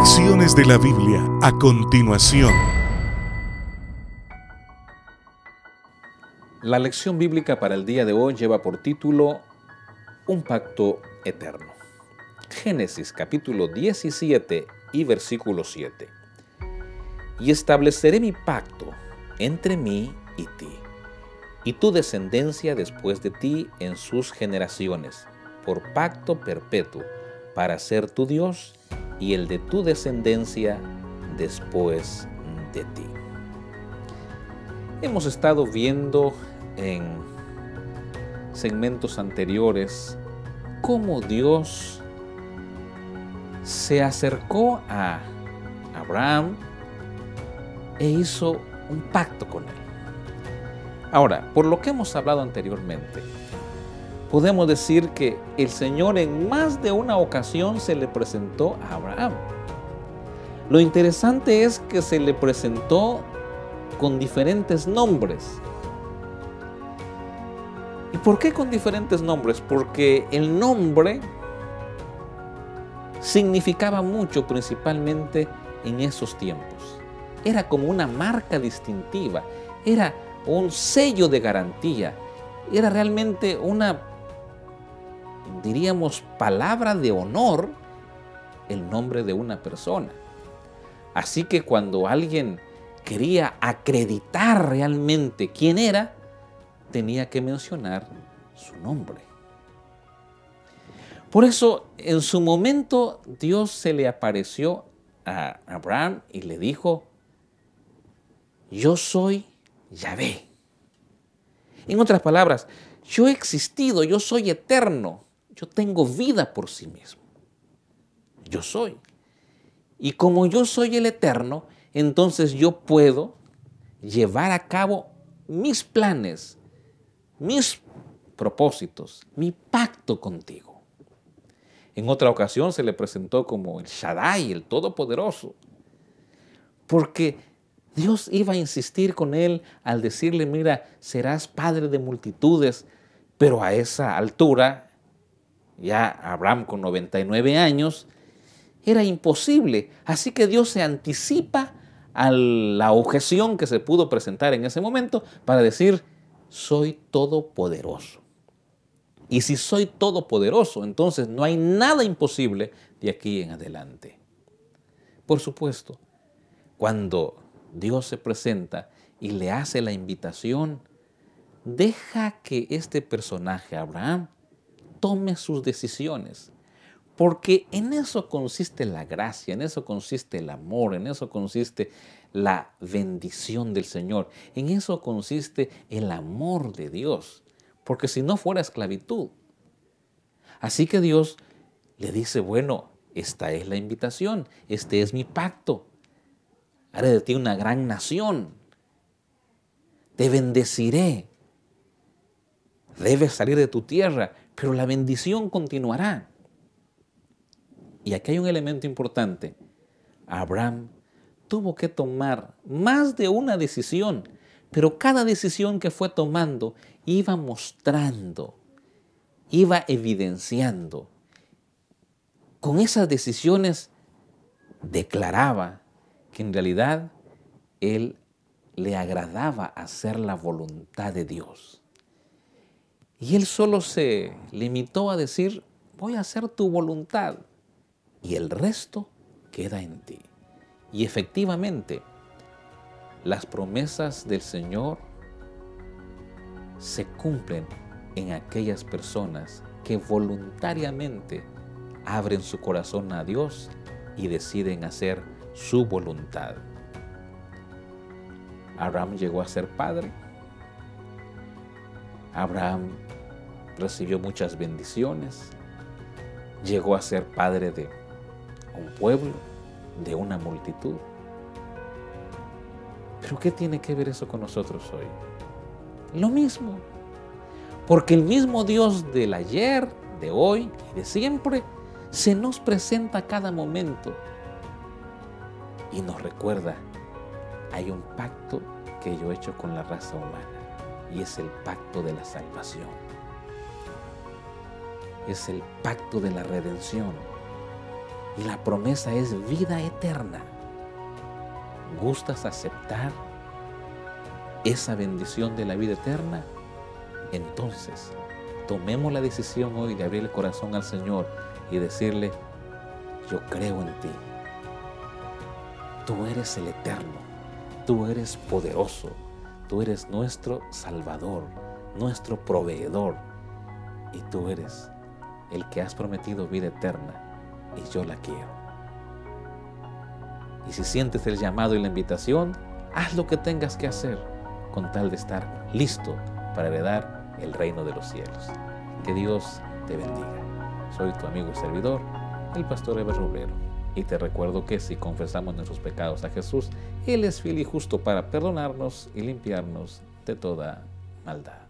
Lecciones de la Biblia a continuación. La lección bíblica para el día de hoy lleva por título Un pacto eterno. Génesis capítulo 17 y versículo 7. Y estableceré mi pacto entre mí y ti, y tu descendencia después de ti en sus generaciones, por pacto perpetuo, para ser tu Dios y el de tu descendencia después de ti. Hemos estado viendo en segmentos anteriores cómo Dios se acercó a Abraham e hizo un pacto con él. Ahora, por lo que hemos hablado anteriormente, podemos decir que el Señor en más de una ocasión se le presentó a Abraham. Lo interesante es que se le presentó con diferentes nombres. ¿Y por qué con diferentes nombres? Porque el nombre significaba mucho principalmente en esos tiempos. Era como una marca distintiva, era un sello de garantía, era realmente una, diríamos, palabra de honor el nombre de una persona. Así que cuando alguien quería acreditar realmente quién era, tenía que mencionar su nombre. Por eso, en su momento, Dios se le apareció a Abraham y le dijo, yo soy Yahvé. En otras palabras, yo he existido, yo soy eterno, yo tengo vida por sí mismo. Yo soy. Y como yo soy el eterno, entonces yo puedo llevar a cabo mis planes, mis propósitos, mi pacto contigo. En otra ocasión se le presentó como el Shaddai, el Todopoderoso, porque Dios iba a insistir con él al decirle, mira, serás padre de multitudes, pero a esa altura, ya Abraham con 99 años, era imposible. Así que Dios se anticipa a la objeción que se pudo presentar en ese momento para decir, soy todopoderoso. Y si soy todopoderoso, entonces no hay nada imposible de aquí en adelante. Por supuesto, cuando Dios se presenta y le hace la invitación, deja que este personaje, Abraham, tome sus decisiones. Porque en eso consiste la gracia, en eso consiste el amor, en eso consiste la bendición del Señor. En eso consiste el amor de Dios, porque si no fuera esclavitud. Así que Dios le dice, bueno, esta es la invitación, este es mi pacto. Haré de ti una gran nación. Te bendeciré. Debes salir de tu tierra, pero la bendición continuará. Y aquí hay un elemento importante. Abraham tuvo que tomar más de una decisión, pero cada decisión que fue tomando iba mostrando, iba evidenciando. Con esas decisiones declaraba que en realidad él le agradaba hacer la voluntad de Dios. Y él solo se limitó a decir, voy a hacer tu voluntad y el resto queda en ti. Y efectivamente, las promesas del Señor se cumplen en aquellas personas que voluntariamente abren su corazón a Dios y deciden hacer su voluntad. Abraham llegó a ser padre. Abraham recibió muchas bendiciones. Llegó a ser padre de un pueblo de una multitud. Pero ¿qué tiene que ver eso con nosotros hoy? Lo mismo. Porque el mismo Dios del ayer, de hoy y de siempre se nos presenta a cada momento y nos recuerda, hay un pacto que yo he hecho con la raza humana y es el pacto de la salvación. Es el pacto de la redención Y la promesa es vida eterna. ¿Gustas aceptar esa bendición de la vida eterna? Entonces, tomemos la decisión hoy de abrir el corazón al Señor y decirle, yo creo en ti. Tú eres el eterno, tú eres poderoso, tú eres nuestro Salvador, nuestro proveedor y tú eres el que has prometido vida eterna y yo la quiero. Y si sientes el llamado y la invitación, haz lo que tengas que hacer con tal de estar listo para heredar el reino de los cielos. Que Dios te bendiga. Soy tu amigo y servidor, el pastor Eber Roblero. Y te recuerdo que si confesamos nuestros pecados a Jesús, Él es fiel y justo para perdonarnos y limpiarnos de toda maldad.